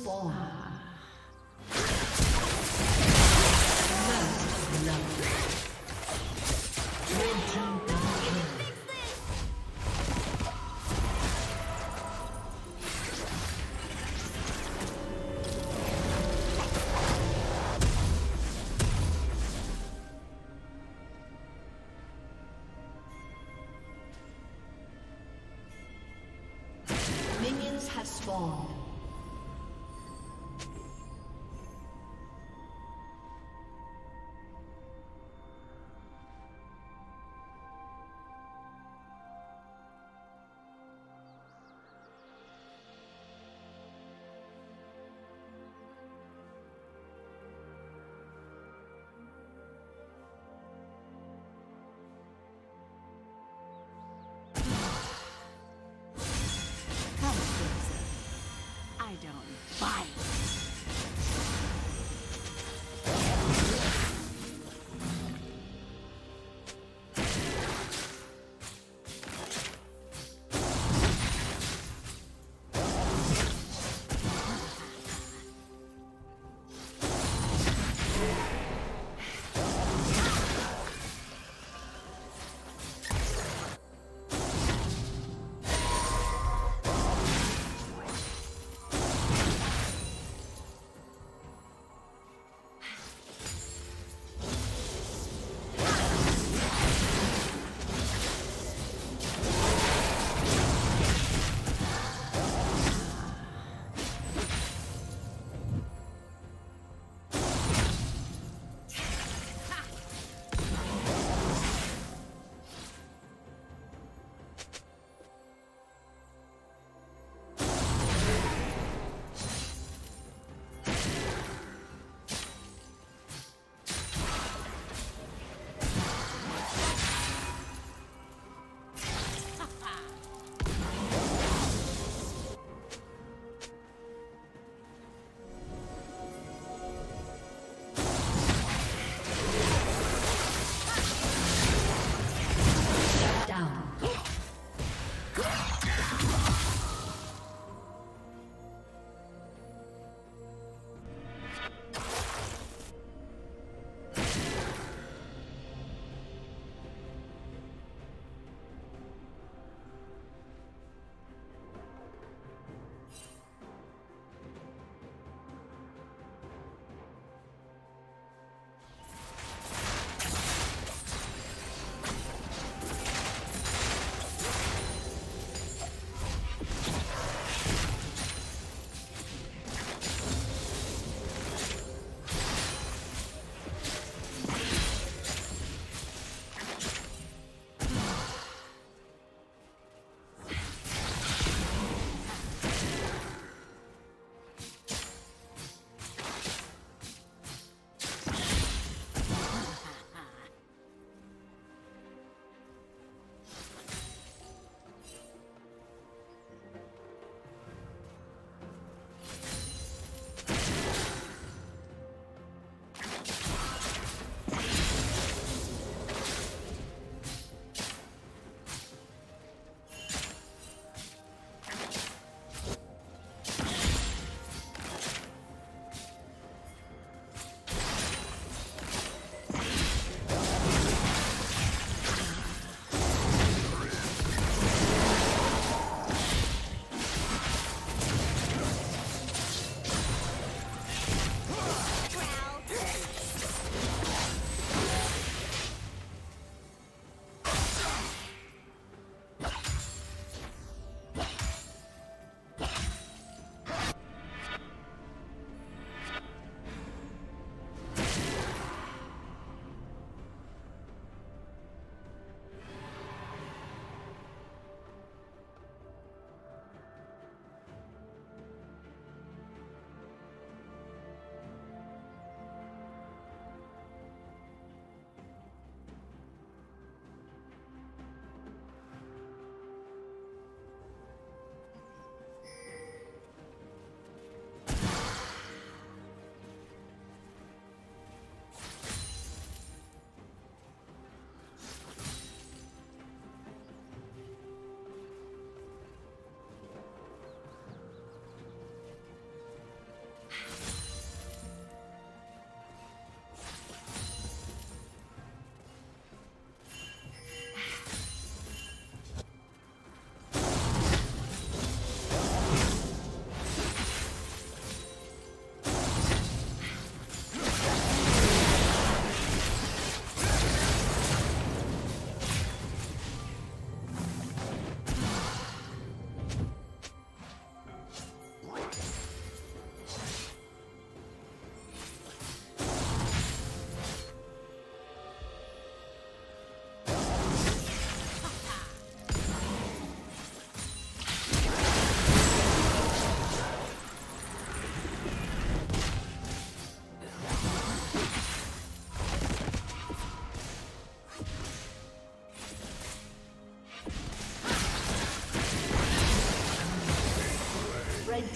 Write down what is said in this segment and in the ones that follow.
spawn. Don't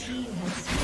team has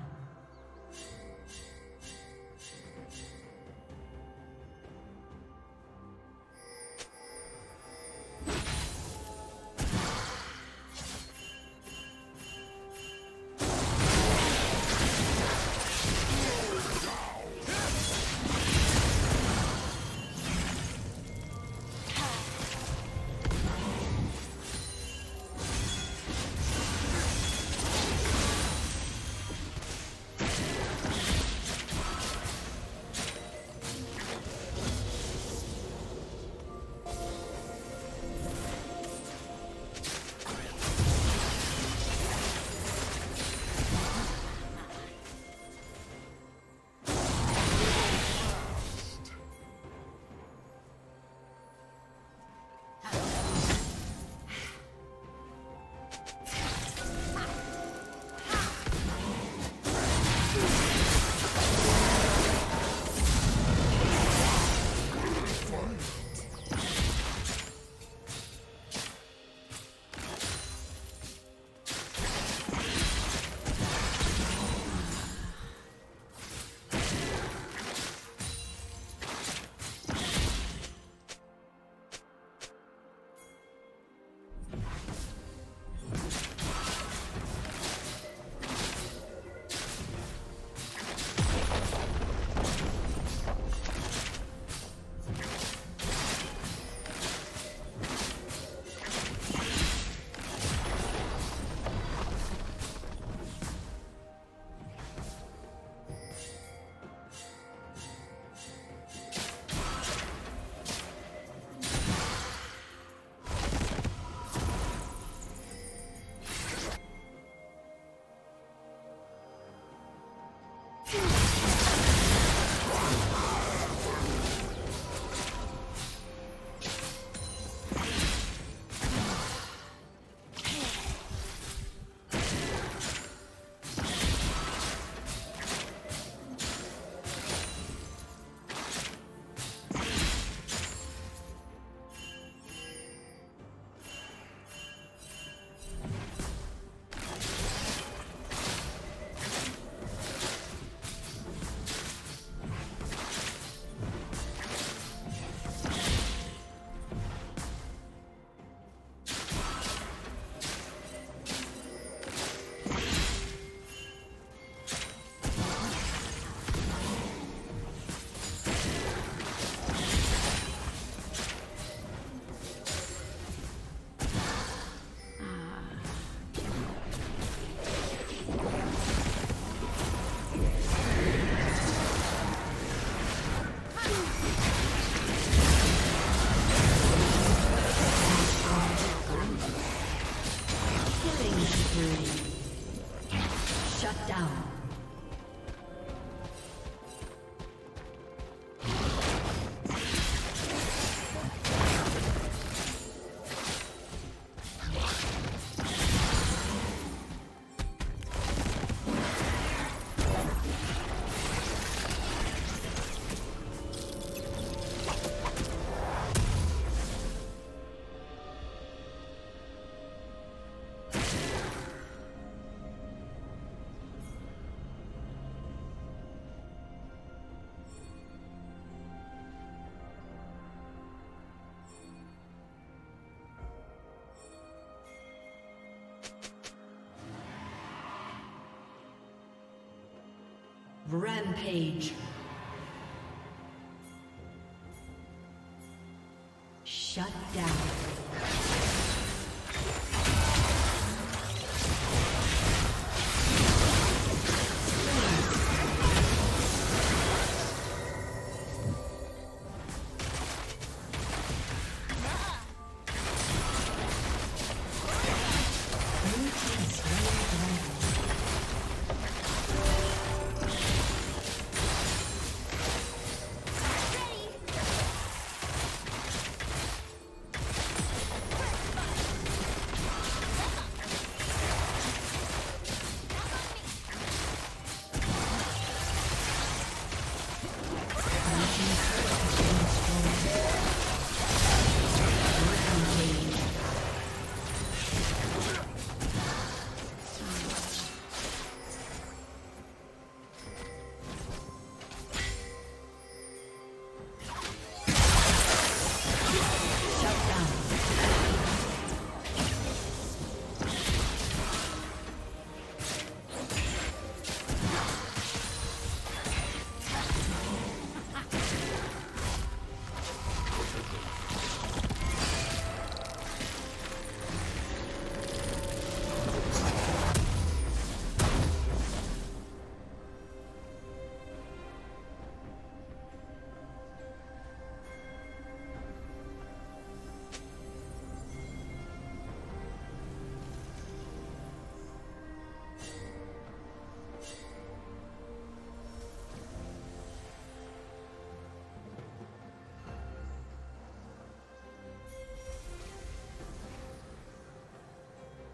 Rampage.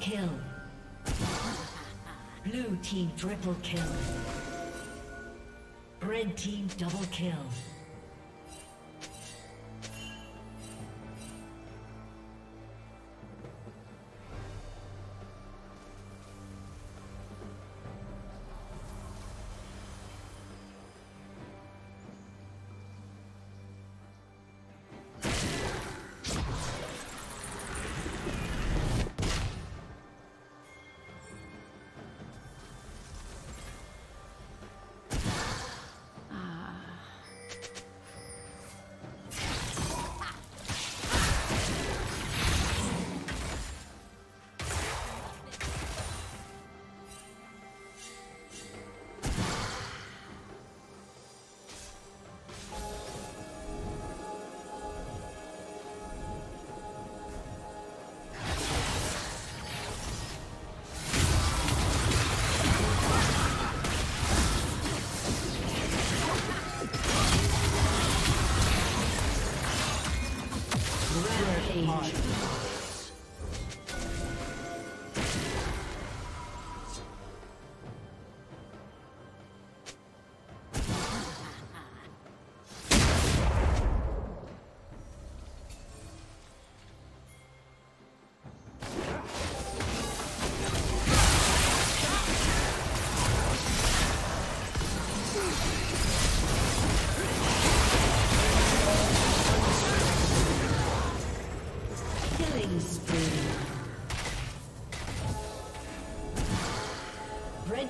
Kill. Blue team triple kill. Red team double kill.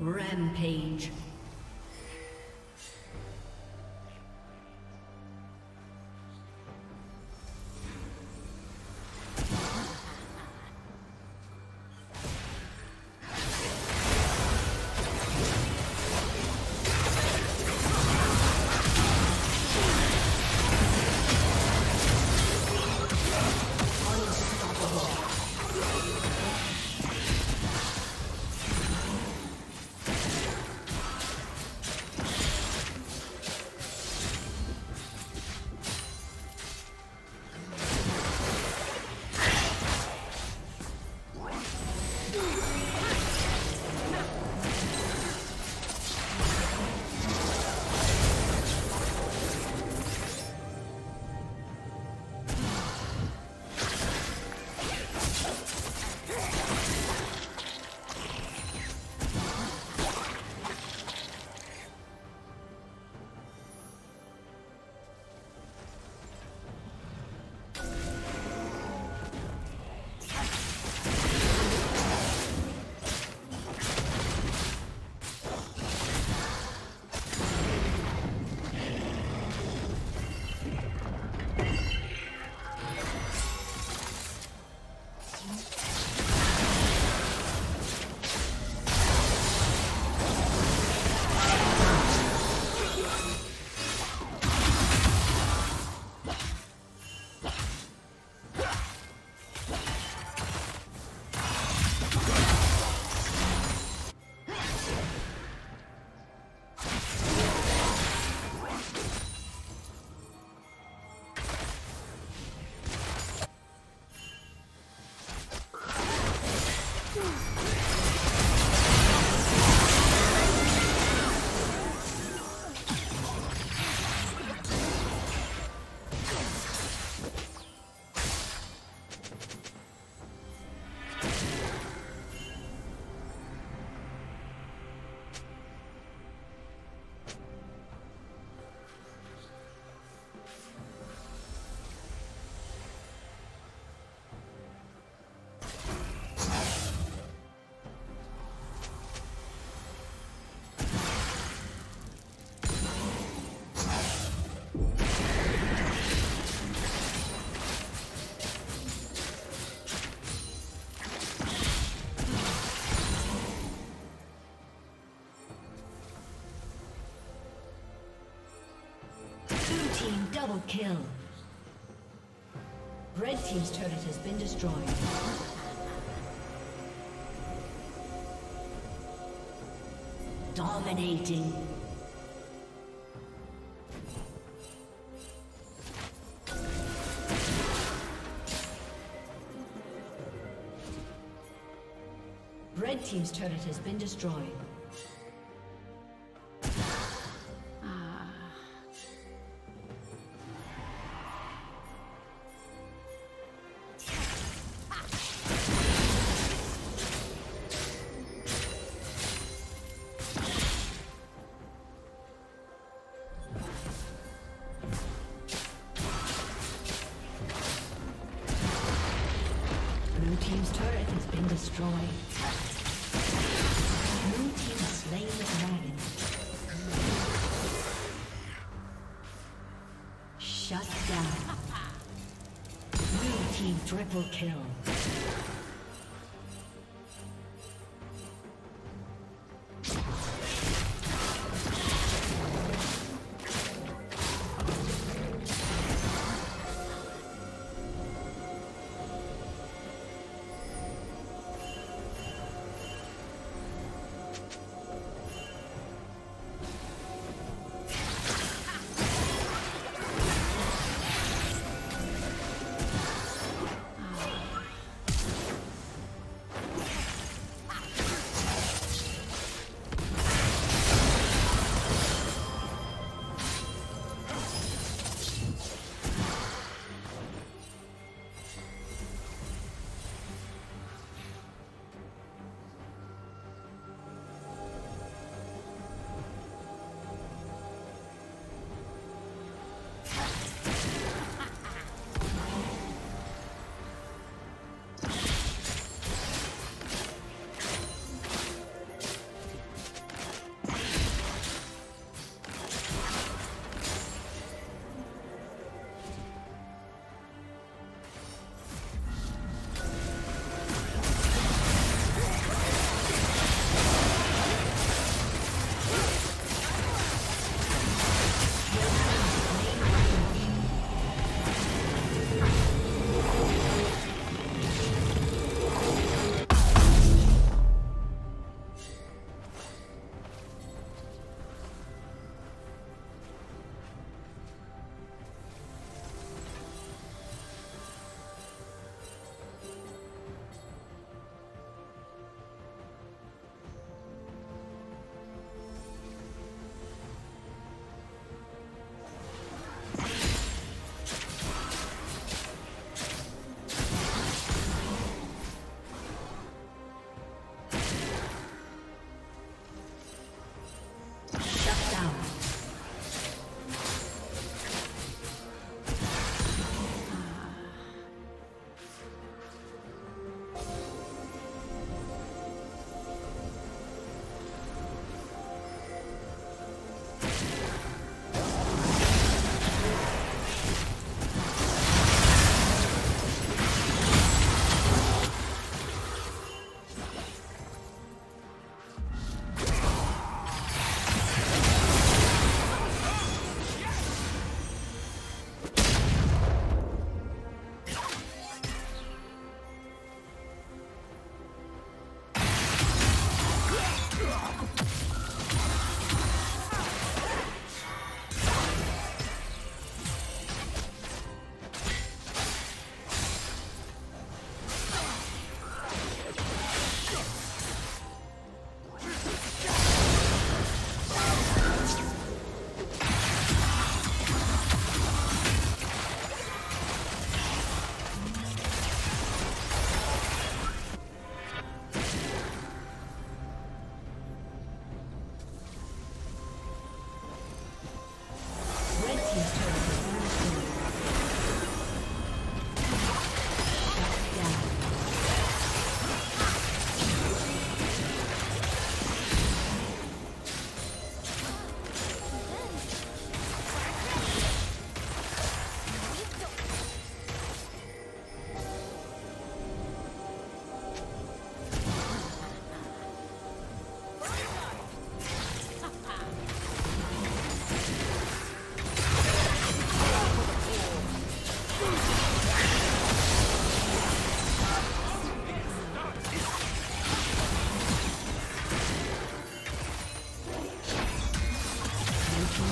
Rampage. Double kill. Red Team's turret has been destroyed. Dominating. Red Team's turret has been destroyed. Triple kill.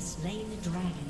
Slain the dragon.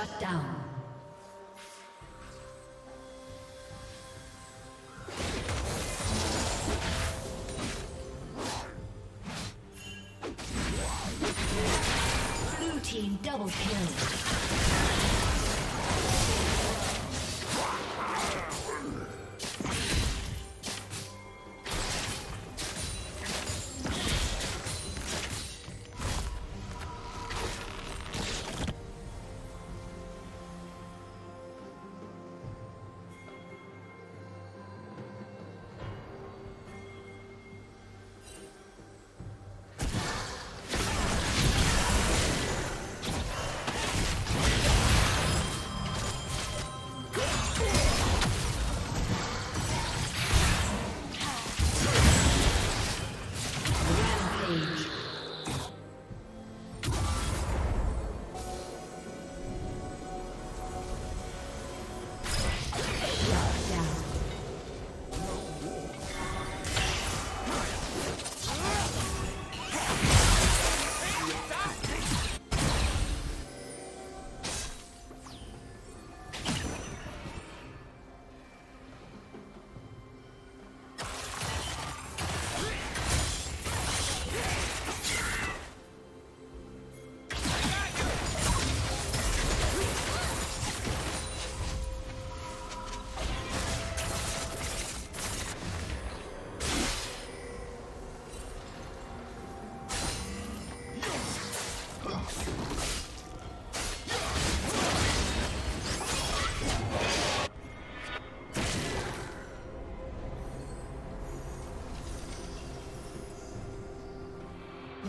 Shut down.